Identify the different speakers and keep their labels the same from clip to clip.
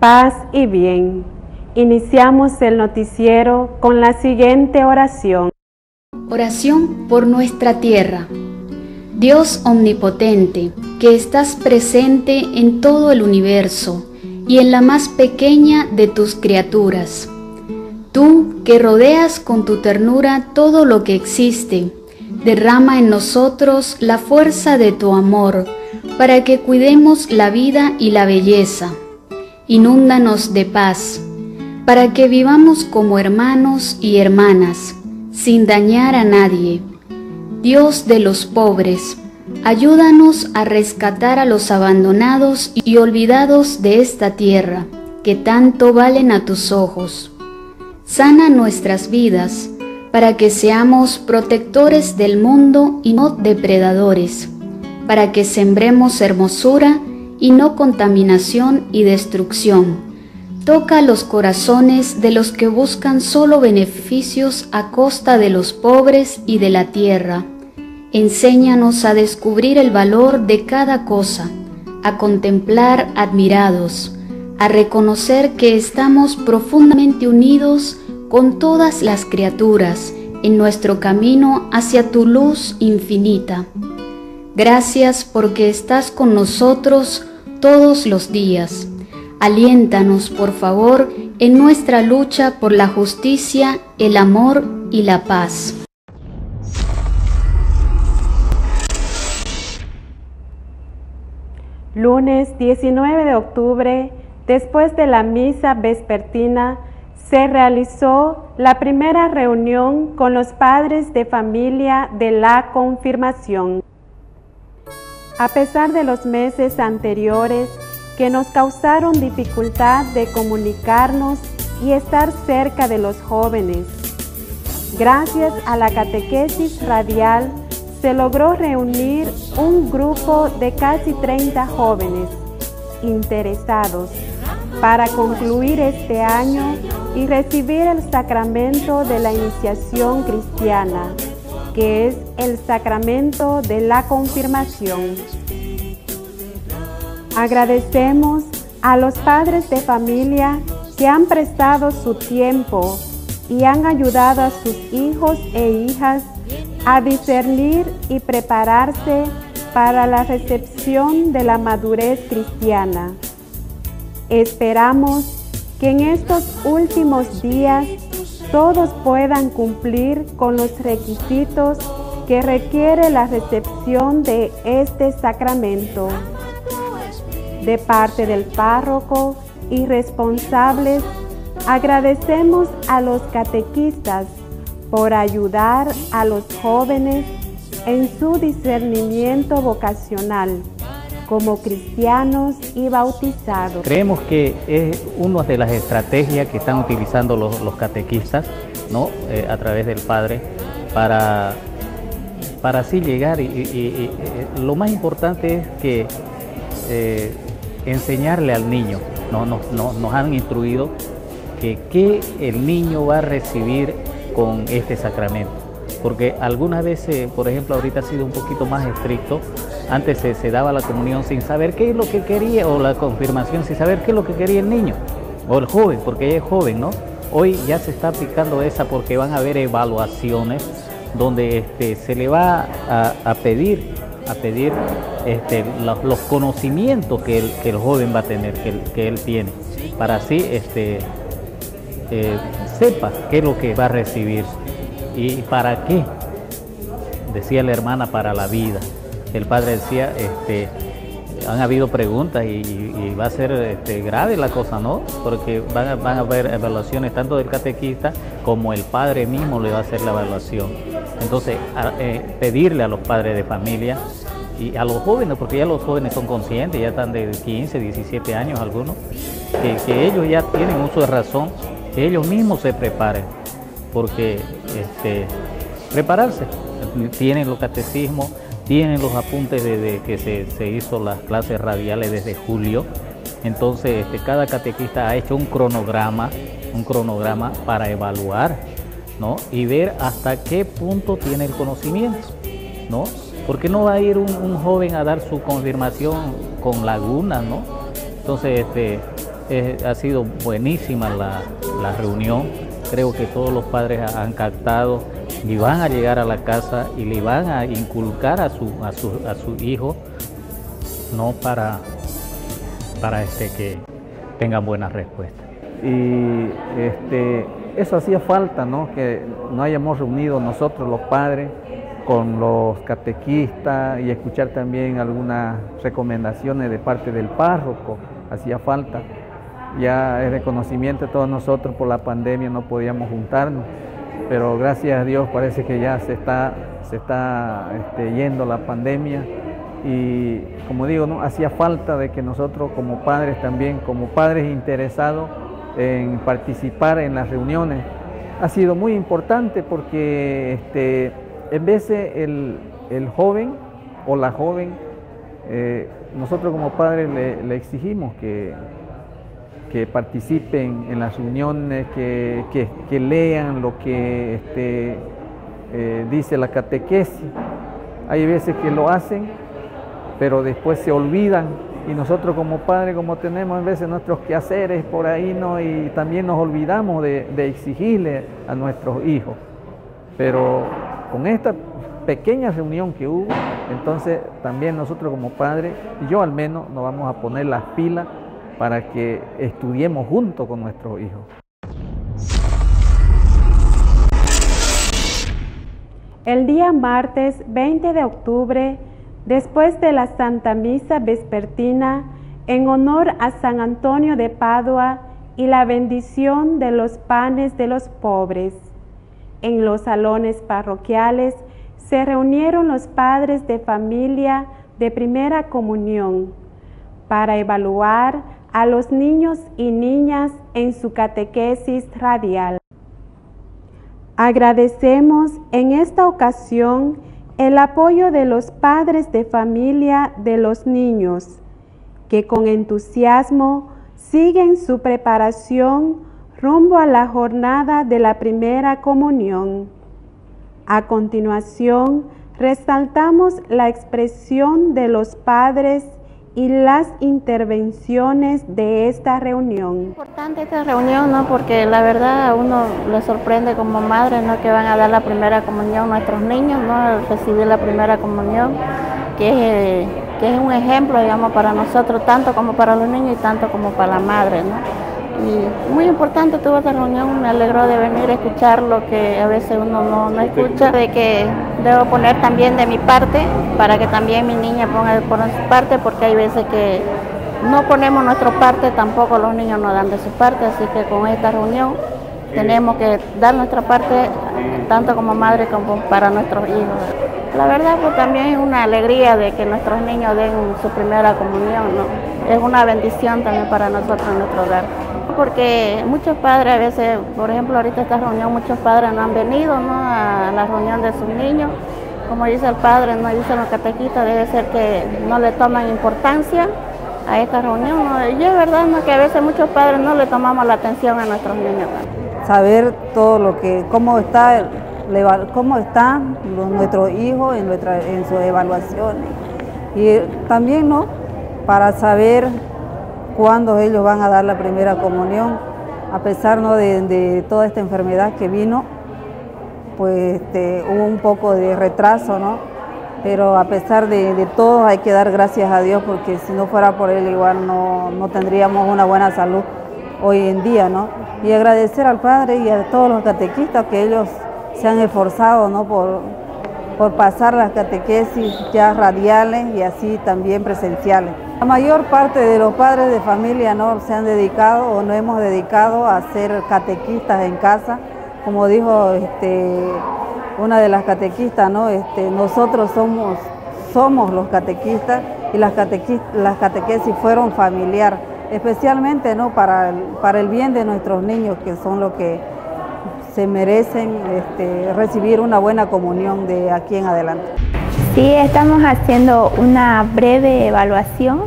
Speaker 1: Paz y bien. Iniciamos el noticiero con la siguiente oración.
Speaker 2: Oración por nuestra tierra. Dios omnipotente, que estás presente en todo el universo y en la más pequeña de tus criaturas. Tú que rodeas con tu ternura todo lo que existe, derrama en nosotros la fuerza de tu amor para que cuidemos la vida y la belleza. Inúndanos de paz, para que vivamos como hermanos y hermanas, sin dañar a nadie. Dios de los pobres, ayúdanos a rescatar a los abandonados y olvidados de esta tierra, que tanto valen a tus ojos. Sana nuestras vidas, para que seamos protectores del mundo y no depredadores, para que sembremos hermosura y no contaminación y destrucción. Toca los corazones de los que buscan solo beneficios a costa de los pobres y de la tierra. Enséñanos a descubrir el valor de cada cosa, a contemplar admirados, a reconocer que estamos profundamente unidos con todas las criaturas en nuestro camino hacia tu luz infinita. Gracias porque estás con nosotros todos los días. Aliéntanos, por favor, en nuestra lucha por la justicia, el amor y la paz.
Speaker 1: Lunes 19 de octubre, después de la misa vespertina, se realizó la primera reunión con los padres de familia de la confirmación. A pesar de los meses anteriores que nos causaron dificultad de comunicarnos y estar cerca de los jóvenes, gracias a la catequesis radial se logró reunir un grupo de casi 30 jóvenes interesados para concluir este año y recibir el sacramento de la iniciación cristiana que es el sacramento de la confirmación. Agradecemos a los padres de familia que han prestado su tiempo y han ayudado a sus hijos e hijas a discernir y prepararse para la recepción de la madurez cristiana. Esperamos que en estos últimos días todos puedan cumplir con los requisitos que requiere la recepción de este sacramento. De parte del párroco y responsables, agradecemos a los catequistas por ayudar a los jóvenes en su discernimiento vocacional como cristianos y bautizados.
Speaker 3: Creemos que es una de las estrategias que están utilizando los, catequistas ¿no? Eh, a través del Padre para, para así llegar y, eh, lo más importante es que eh, enseñarle al niño, ¿no? Nos, nos han instruido que qué el niño va a recibir con este sacramento porque algunas veces, por ejemplo, ahorita ha sido un poquito más estricto, antes se, daba la comunión sin saber qué es lo que quería, o la confirmación sin saber qué es lo que quería el niño, o el joven, porque ella es joven, ¿no? Hoy ya se está aplicando esa porque van a haber evaluaciones donde este, se le va a, pedir, a pedir este, los, conocimientos que el, joven va a tener, que, él tiene, para así este, eh, sepa qué es lo que va a recibir. ¿Y para qué? Decía la hermana, para la vida. El padre decía, este, han habido preguntas y, va a ser este, grave la cosa, ¿no? Porque van a, haber evaluaciones tanto del catequista como el padre mismo le va a hacer la evaluación. Entonces, eh, pedirle a los padres de familia y a los jóvenes, porque ya los jóvenes son conscientes, ya están de 15, 17 años algunos, que, que ellos ya tienen uso de razón, que ellos mismos se preparen porque este, prepararse. Tienen los catecismos, tienen los apuntes desde que se, hizo las clases radiales desde julio. Entonces, este, cada catequista ha hecho un cronograma, un cronograma para evaluar, ¿no? Y ver hasta qué punto tiene el conocimiento, ¿no? ¿Por qué no va a ir un, joven a dar su confirmación con Laguna, no? Entonces, este, ha sido buenísima la, reunión. Creo que todos los padres han captado y van a llegar a la casa y le van a inculcar a su, a su, a su hijo, no para, para este, que tengan buenas respuestas.
Speaker 4: Y este, eso hacía falta, ¿no? que nos hayamos reunido nosotros los padres con los catequistas y escuchar también algunas recomendaciones de parte del párroco, hacía falta. Ya es reconocimiento de todos nosotros por la pandemia, no podíamos juntarnos, pero gracias a Dios parece que ya se está, se está este, yendo la pandemia y como digo, ¿no? hacía falta de que nosotros como padres también, como padres interesados en participar en las reuniones, ha sido muy importante porque este, en vez de el, joven o la joven, eh, nosotros como padres le, exigimos que, que, participen en las reuniones, que, lean lo que este, eh, dice la catequesis. Hay veces que lo hacen, pero después se olvidan y nosotros como padres, como tenemos en veces nuestros quehaceres por ahí, ¿no? y también nos olvidamos de, de exigirle a nuestros hijos. Pero con esta pequeña reunión que hubo, entonces también nosotros como padres, yo al menos, nos vamos a poner las pilas para que estudiemos junto con nuestros hijos.
Speaker 1: El día martes 20 de octubre, después de la Santa Misa Vespertina, en honor a San Antonio de Padua y la bendición de los panes de los pobres, en los salones parroquiales se reunieron los padres de familia de primera comunión para evaluar a los niños y niñas en su catequesis radial. Agradecemos en esta ocasión el apoyo de los padres de familia de los niños, que con entusiasmo siguen su preparación rumbo a la jornada de la primera comunión. A continuación, resaltamos la expresión de los padres y las intervenciones de esta reunión.
Speaker 5: Es importante esta reunión, ¿no? Porque la verdad a uno le sorprende como madre, ¿no? Que van a dar la primera comunión a nuestros niños, ¿no? recibir la primera comunión, que es, que es un ejemplo, digamos, para nosotros, tanto como para los niños y tanto como para la madre, ¿no? Y muy importante tuvo esta reunión, me alegró de venir a escuchar lo que a veces uno no, no escucha, de que debo poner también de mi parte para que también mi niña ponga de su parte, porque hay veces que no ponemos nuestra parte, tampoco los niños nos dan de su parte, así que con esta reunión tenemos que dar nuestra parte tanto como madre como para nuestros hijos. La verdad pues también es una alegría de que nuestros niños den su primera comunión, ¿no? Es una bendición también para nosotros en nuestro hogar porque muchos padres a veces, por ejemplo, ahorita esta reunión, muchos padres no han venido a la reunión de sus niños. Como dice el padre, no dice los catequistas, debe ser que no le toman importancia a esta reunión. Y es verdad que a veces muchos padres no le tomamos la atención a nuestros niños.
Speaker 6: Saber todo lo que, cómo está, cómo están nuestros hijos en, nuestra, en sus evaluaciones. Y también, ¿no? Para saber cuándo ellos van a dar la primera comunión, a pesar ¿no? de, toda esta enfermedad que vino, pues este, hubo un poco de retraso, ¿no? Pero a pesar de, todo hay que dar gracias a Dios porque si no fuera por Él igual no, tendríamos una buena salud hoy en día, ¿no? Y agradecer al Padre y a todos los catequistas que ellos se han esforzado, ¿no? Por, por pasar las catequesis ya radiales y así también presenciales. La mayor parte de los padres de familia no se han dedicado o no hemos dedicado a ser catequistas en casa, como dijo este, una de las catequistas, ¿no? Este, nosotros somos, somos los catequistas y las, las catequesis fueron familiar, especialmente ¿no? para, para el bien de nuestros niños, que son los que se merecen este, recibir una buena comunión de aquí en adelante.
Speaker 7: Sí, estamos haciendo una breve evaluación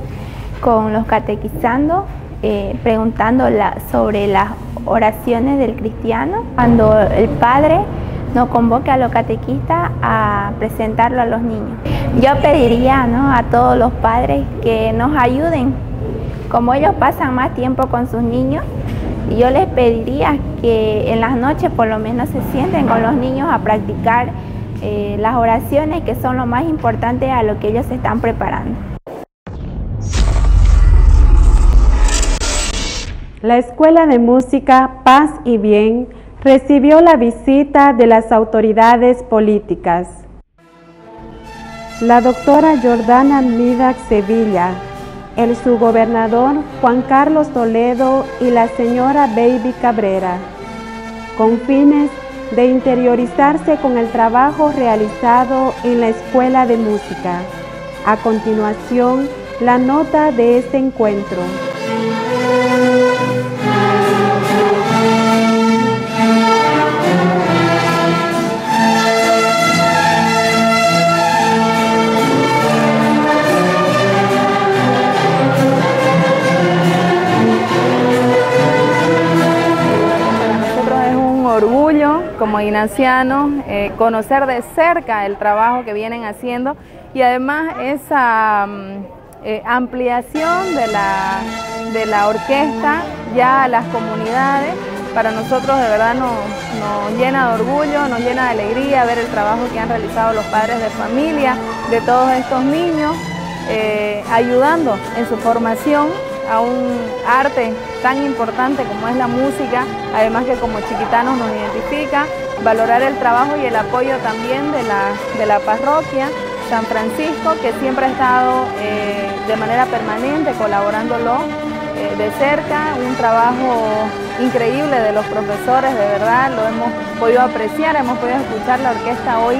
Speaker 7: con los catequizando, eh, preguntando sobre las oraciones del cristiano, cuando el padre nos convoca a los catequistas a presentarlo a los niños. Yo pediría a todos los padres que nos ayuden, como ellos pasan más tiempo con sus niños, yo les pediría que en las noches por lo menos se sienten con los niños a practicar eh, las oraciones que son lo más importante a lo que ellos están preparando.
Speaker 1: La Escuela de Música Paz y Bien recibió la visita de las autoridades políticas. La doctora Jordana Midax Sevilla, el subgobernador Juan Carlos Toledo y la señora Baby Cabrera, con fines de interiorizarse con el trabajo realizado en la Escuela de Música. A continuación, la nota de este encuentro.
Speaker 8: Como ignacianos, eh, conocer de cerca el trabajo que vienen haciendo y además esa mm, eh, ampliación de la, de la orquesta ya a las comunidades, para nosotros de verdad nos, llena de orgullo, nos llena de alegría ver el trabajo que han realizado los padres de familia, de todos estos niños, eh, ayudando en su formación a un arte tan importante como es la música, además que como chiquitanos nos identifica, valorar el trabajo y el apoyo también de la, de la parroquia San Francisco, que siempre ha estado eh, de manera permanente colaborándolo eh, de cerca, un trabajo increíble de los profesores, de verdad, lo hemos podido apreciar, hemos podido escuchar la orquesta hoy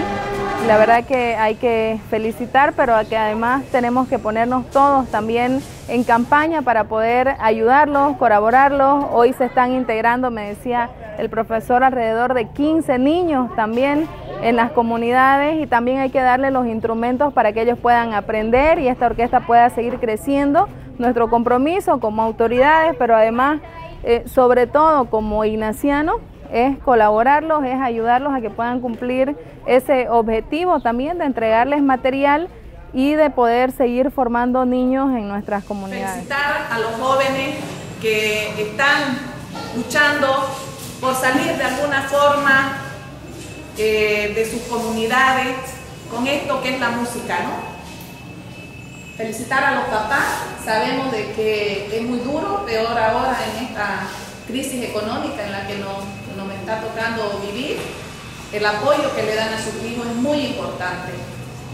Speaker 8: la verdad que hay que felicitar, pero que además tenemos que ponernos todos también en campaña para poder ayudarlos, colaborarlos. Hoy se están integrando, me decía el profesor, alrededor de 15 niños también en las comunidades y también hay que darle los instrumentos para que ellos puedan aprender y esta orquesta pueda seguir creciendo. Nuestro compromiso como autoridades, pero además, eh, sobre todo como ignacianos, es colaborarlos, es ayudarlos a que puedan cumplir ese objetivo también de entregarles material y de poder seguir formando niños en nuestras comunidades.
Speaker 9: Felicitar a los jóvenes que están luchando por salir de alguna forma eh, de sus comunidades con esto que es la música, ¿no? Felicitar a los papás, sabemos de que es muy duro, peor ahora en esta crisis económica en la que nos nos está tocando vivir, el apoyo que le dan a sus hijos es muy importante,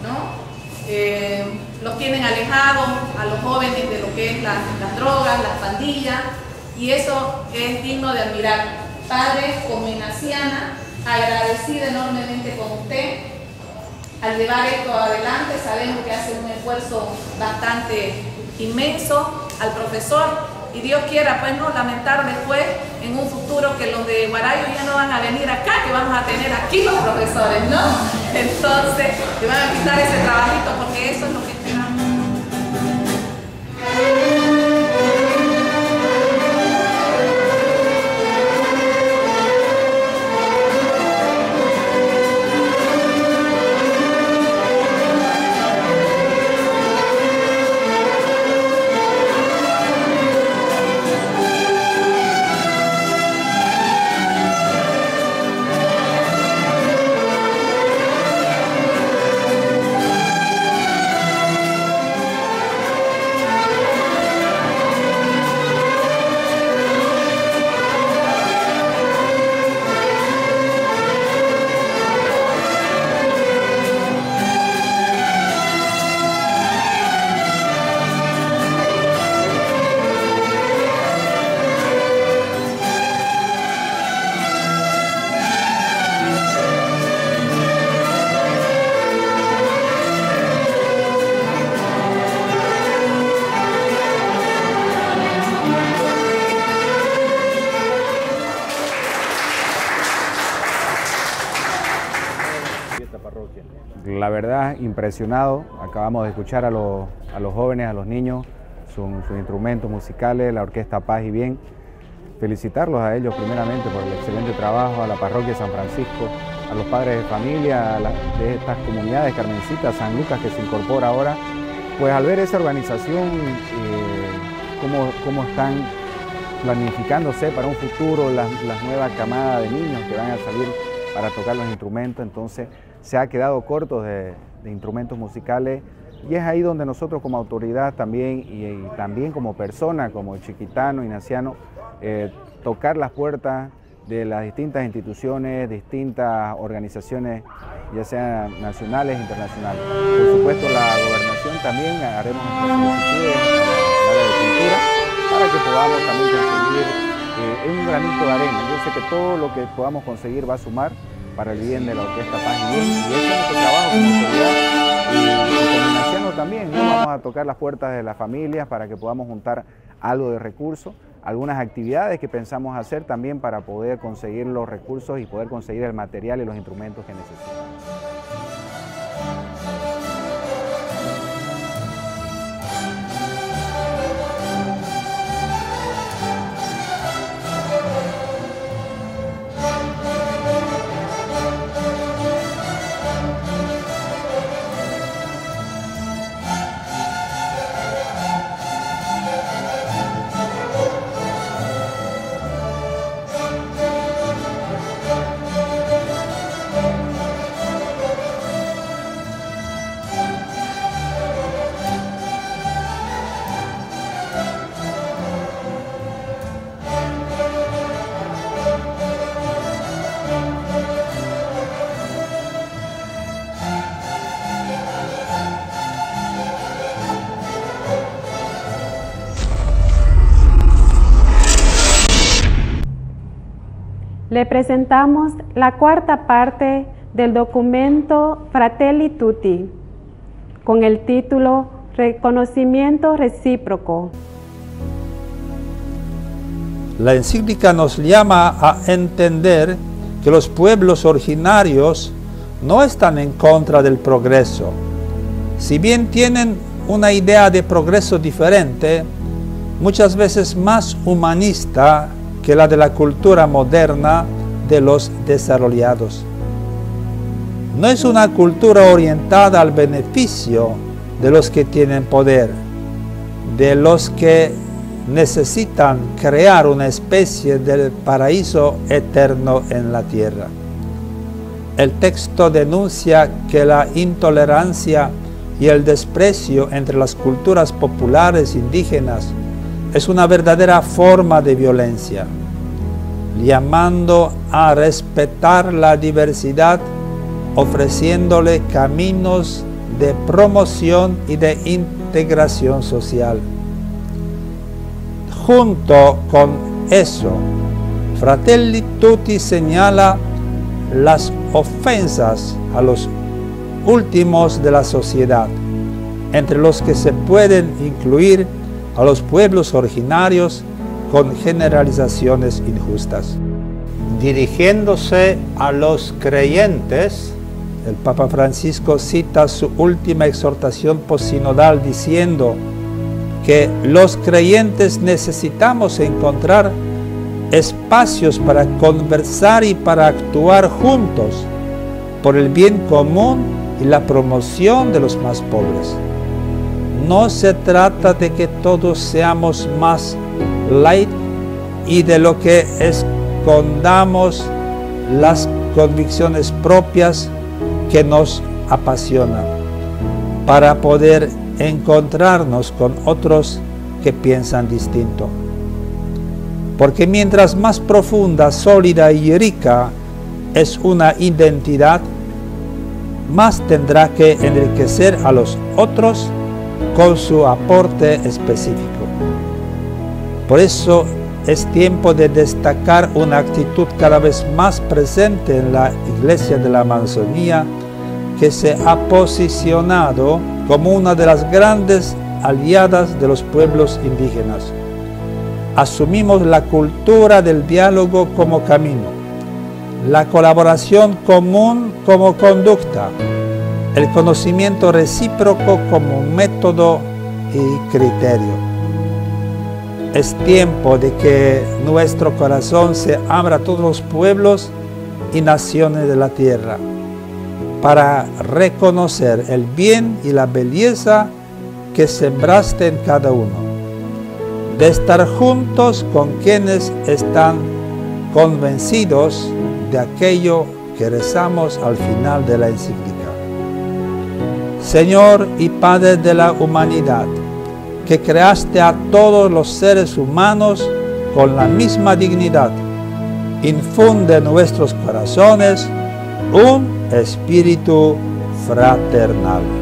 Speaker 9: ¿no? Eh, los tienen alejados a los jóvenes de lo que es las drogas, las pandillas, y eso es digno de admirar. Padre, como inaciana, agradecida enormemente con usted al llevar esto adelante, sabemos que hace un esfuerzo bastante inmenso, al profesor y Dios quiera pues no lamentar después en un futuro que los de Guarayo ya no van a venir acá, que vamos a tener aquí los profesores, ¿no? Entonces, que van a quitar ese trabajito porque eso es lo que esperamos.
Speaker 10: Impresionado. Acabamos de escuchar a los, jóvenes, a los niños, sus, instrumentos musicales, la Orquesta Paz y Bien. Felicitarlos a ellos primeramente por el excelente trabajo, a la parroquia San Francisco, a los padres de familia de estas comunidades, Carmencita, San Lucas, que se incorpora ahora, pues al ver esa organización, eh, cómo, están planificándose para un futuro las, nuevas camadas de niños que van a salir para tocar los instrumentos, entonces se ha quedado corto de, instrumentos musicales y es ahí donde nosotros como autoridad también y, también como persona, como chiquitano, inaciano, eh, tocar las puertas de las distintas instituciones, distintas organizaciones, ya sean nacionales e internacionales. Por supuesto, la gobernación también haremos nuestras solicitudes en de para que podamos también conseguir eh, un granito de arena. Yo sé que todo lo que podamos conseguir va a sumar para el bien de la Orquesta Paz y Bien, y ese es nuestro trabajo como autoridad y, como naciano también. Vamos a tocar las puertas de las familias para que podamos juntar algo de recursos algunas actividades que pensamos hacer también para poder conseguir los recursos y poder conseguir el material y los instrumentos que necesitamos.
Speaker 1: Le presentamos la cuarta parte del documento Fratelli Tutti con el título Reconocimiento recíproco.
Speaker 11: La encíclica nos llama a entender que los pueblos originarios no están en contra del progreso. Si bien tienen una idea de progreso diferente, muchas veces más humanista que la de la cultura moderna de los desarrollados. No es una cultura orientada al beneficio de los que tienen poder, de los que necesitan crear una especie del paraíso eterno en la tierra. El texto denuncia que la intolerancia y el desprecio entre las culturas populares indígenas es una verdadera forma de violencia, llamando a respetar la diversidad, ofreciéndole caminos de promoción y de integración social. Junto con eso, Fratelli Tutti señala las ofensas a los últimos de la sociedad, entre los que se pueden incluir a los pueblos originarios con generalizaciones injustas. Dirigiéndose a los creyentes, el Papa Francisco cita su última exhortación posinodal diciendo que los creyentes necesitamos encontrar espacios para conversar y para actuar juntos por el bien común y la promoción de los más pobres. No se trata de que todos seamos más light y de lo que escondamos las convicciones propias que nos apasionan para poder encontrarnos con otros que piensan distinto. Porque mientras más profunda, sólida y rica es una identidad, más tendrá que enriquecer a los otros con su aporte específico. Por eso es tiempo de destacar una actitud cada vez más presente en la Iglesia de la Amazonía que se ha posicionado como una de las grandes aliadas de los pueblos indígenas. Asumimos la cultura del diálogo como camino, la colaboración común como conducta, el conocimiento recíproco como método y criterio. Es tiempo de que nuestro corazón se abra a todos los pueblos y naciones de la tierra, para reconocer el bien y la belleza que sembraste en cada uno, de estar juntos con quienes están convencidos de aquello que rezamos al final de la encíclica. Señor y Padre de la humanidad, que creaste a todos los seres humanos con la misma dignidad, infunde en nuestros corazones un espíritu fraternal.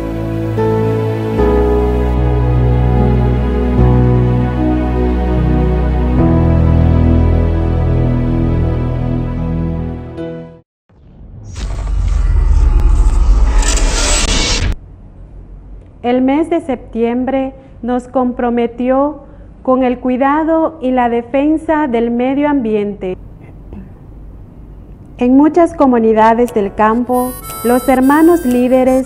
Speaker 1: Mes de septiembre nos comprometió con el cuidado y la defensa del medio ambiente. En muchas comunidades del campo, los hermanos líderes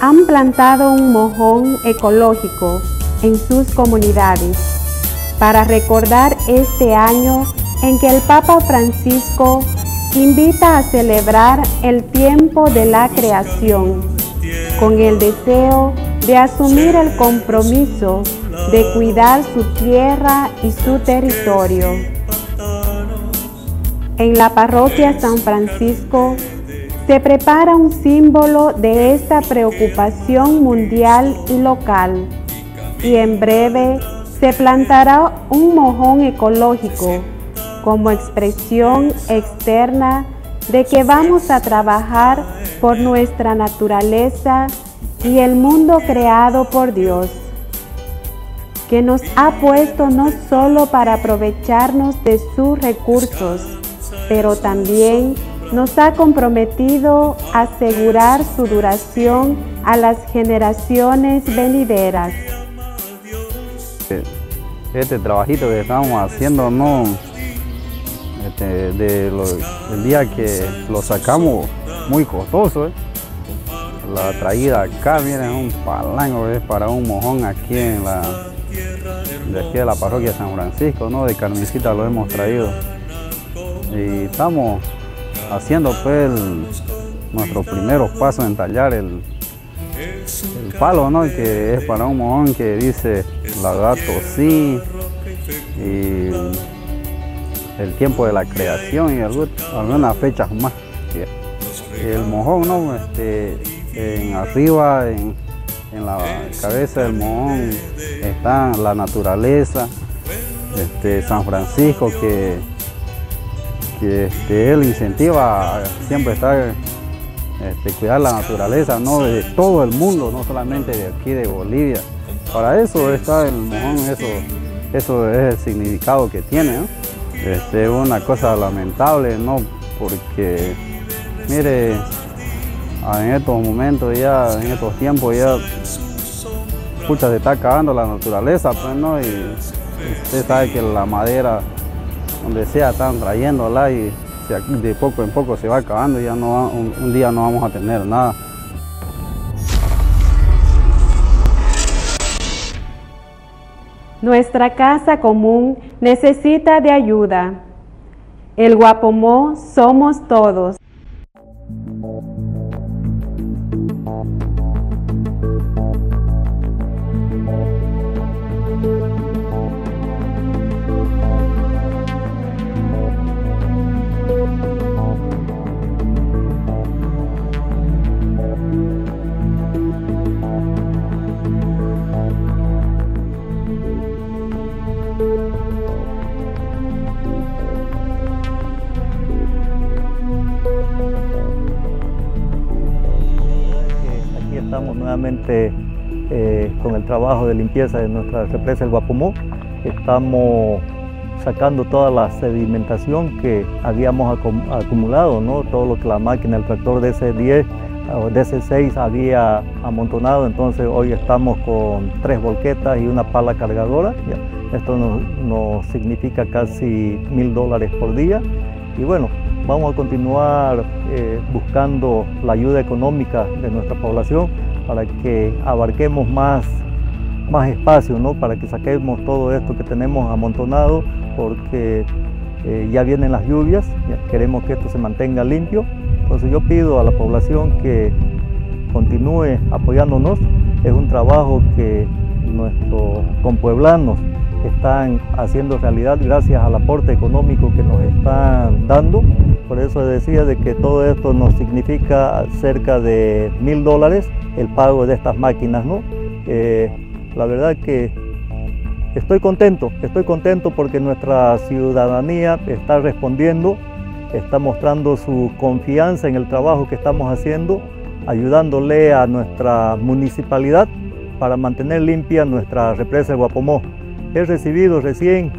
Speaker 1: han plantado un mojón ecológico en sus comunidades para recordar este año en que el Papa Francisco invita a celebrar el tiempo de la creación con el deseo de asumir el compromiso de cuidar su tierra y su territorio. En la parroquia San Francisco se prepara un símbolo de esta preocupación mundial y local y en breve se plantará un mojón ecológico como expresión externa de que vamos a trabajar por nuestra naturaleza y el mundo creado por Dios, que nos ha puesto no solo para aprovecharnos de sus recursos, pero también nos ha comprometido a asegurar su duración a las generaciones venideras.
Speaker 12: Este trabajito que estamos haciendo, no, este, de el día que lo sacamos, muy costoso. ¿eh? La traída acá, miren, es un palango, es para un mojón aquí en la, de aquí de la parroquia San Francisco, ¿no? De Carmencita lo hemos traído. Y estamos haciendo pues nuestros primeros pasos en tallar el, el palo, ¿no? Que es para un mojón que dice la gato sí y el tiempo de la creación y algunas fechas más. El mojón, ¿no? Este, en arriba, en, la cabeza del mojón, está la naturaleza, este, San Francisco que, que este, él incentiva siempre estar este, cuidar la naturaleza ¿no? de todo el mundo, no solamente de aquí de Bolivia. Para eso está el mojón, eso, eso es el significado que tiene. Este, es una cosa lamentable, ¿no? Porque, mire, en estos momentos ya, en estos tiempos ya, pucha, se está acabando la naturaleza, pues, ¿no? Y usted sabe que la madera, donde sea, están trayéndola y de poco en poco se va acabando y ya no, un día no vamos a tener nada.
Speaker 1: Nuestra casa común necesita de ayuda. El Guapomó somos todos.
Speaker 13: Eh, con el trabajo de limpieza de nuestra represa El Guapomó. Estamos sacando toda la sedimentación que habíamos acumulado, ¿no? todo lo que la máquina, el tractor DC10 o DC6 había amontonado, entonces hoy estamos con tres volquetas y una pala cargadora. Esto nos, significa casi mil dólares por día y bueno, vamos a continuar eh, buscando la ayuda económica de nuestra población para que abarquemos más, más espacio, ¿no? para que saquemos todo esto que tenemos amontonado, porque eh, ya vienen las lluvias, queremos que esto se mantenga limpio. Entonces yo pido a la población que continúe apoyándonos. Es un trabajo que nuestros compueblanos están haciendo realidad gracias al aporte económico que nos están dando. Por eso decía de que todo esto nos significa cerca de mil dólares el pago de estas máquinas. ¿no? Eh, la verdad que estoy contento, estoy contento porque nuestra ciudadanía está respondiendo, está mostrando su confianza en el trabajo que estamos haciendo, ayudándole a nuestra municipalidad para mantener limpia nuestra represa de Guapomó. He recibido recién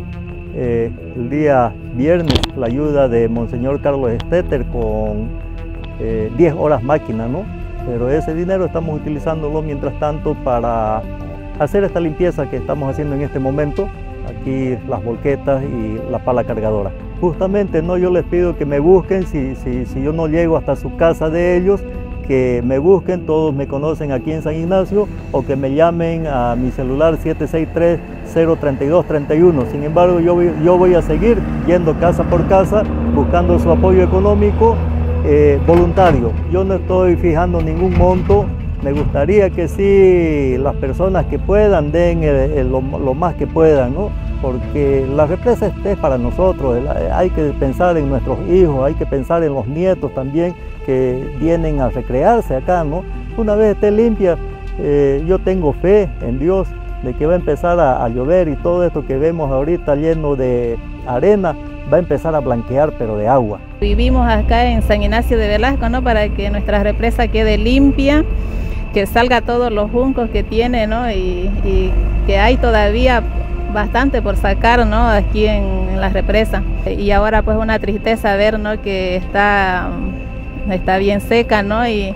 Speaker 13: eh, el día viernes la ayuda de Monseñor Carlos Stetter con 10 eh, horas máquina, ¿no? Pero ese dinero estamos utilizándolo mientras tanto para hacer esta limpieza que estamos haciendo en este momento, aquí las volquetas y la pala cargadora. Justamente no yo les pido que me busquen si, si, si yo no llego hasta su casa de ellos, que me busquen, todos me conocen aquí en San Ignacio, o que me llamen a mi celular 763-032-31. Sin embargo, yo yo voy a seguir yendo casa por casa, buscando su apoyo económico eh, voluntario. Yo no estoy fijando ningún monto, me gustaría que sí las personas que puedan den lo, más que puedan, ¿no? porque la represa es para nosotros, hay que pensar en nuestros hijos, hay que pensar en los nietos también que vienen a recrearse acá, ¿no? Una vez esté limpia, eh, yo tengo fe en Dios de que va a empezar a, llover y todo esto que vemos ahorita lleno de arena va a empezar a blanquear pero de agua.
Speaker 14: Vivimos acá en San Ignacio de Velasco, ¿no? Para que nuestra represa quede limpia, que salga todos los juncos que tiene, ¿no? Y, que hay todavía bastante por sacar, ¿no? Aquí en, en la represa. Y ahora pues una tristeza ver, ¿no? Que está está bien seca, ¿no? Y,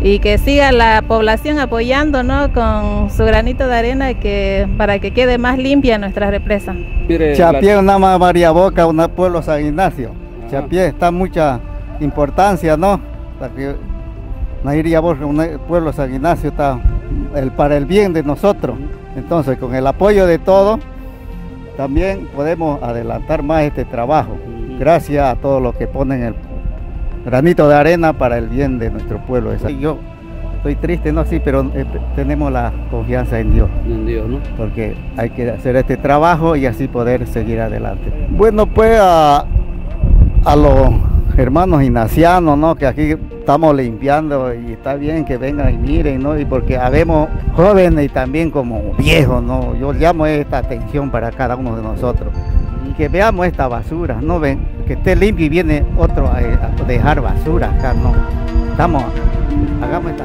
Speaker 14: y que siga la población apoyando, ¿no? Con su granito de arena que, para que quede más limpia nuestra represa.
Speaker 15: Chapié, una más María Boca, un pueblo San Ignacio. Chapié está mucha importancia, ¿no? Para que iría Boca, un pueblo San Ignacio está el, para el bien de nosotros. Entonces, con el apoyo de todos, también podemos adelantar más este trabajo. Gracias a todos los que ponen el granito de arena para el bien de nuestro pueblo. Yo estoy triste, no, sí, pero eh, tenemos la confianza en Dios.
Speaker 16: En Dios, ¿no?
Speaker 15: Porque hay que hacer este trabajo y así poder seguir adelante. Bueno, pues a, a los hermanos ignacianos, ¿no? Que aquí estamos limpiando y está bien que vengan y miren, ¿no? Y porque habemos jóvenes y también como viejos, ¿no? Yo llamo esta atención para cada uno de nosotros. Y que veamos esta basura, ¿no ven? Que esté limpio y viene otro a, dejar basura acá, ¿no? Estamos, hagamos esta